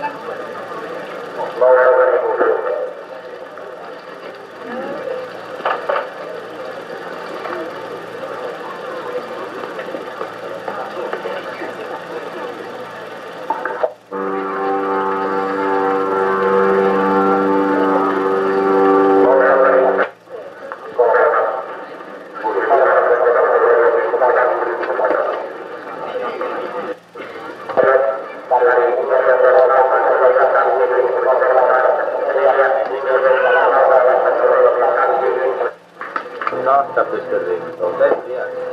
Gracias. last after the yeah.